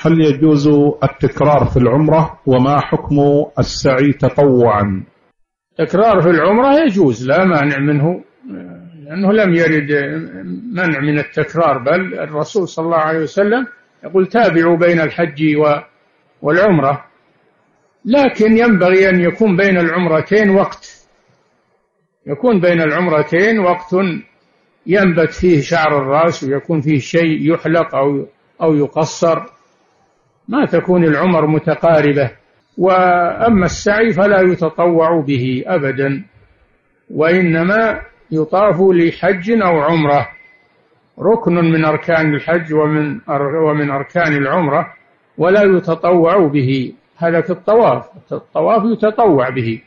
هل يجوز التكرار في العمرة وما حكم السعي تطوعا؟ تكرار في العمرة يجوز لا مانع منه لأنه لم يرد منع من التكرار بل الرسول صلى الله عليه وسلم يقول تابعوا بين الحج والعمرة. لكن ينبغي أن يكون بين العمرتين وقت. يكون بين العمرتين وقت ينبت فيه شعر الرأس ويكون فيه شيء يحلق أو أو يقصر. ما تكون العمر متقاربة. وأما السعي فلا يتطوع به أبدا وإنما يطاف لحج أو عمرة. ركن من أركان الحج ومن ومن أركان العمرة ولا يتطوع به. هذا في الطواف الطواف يتطوع به.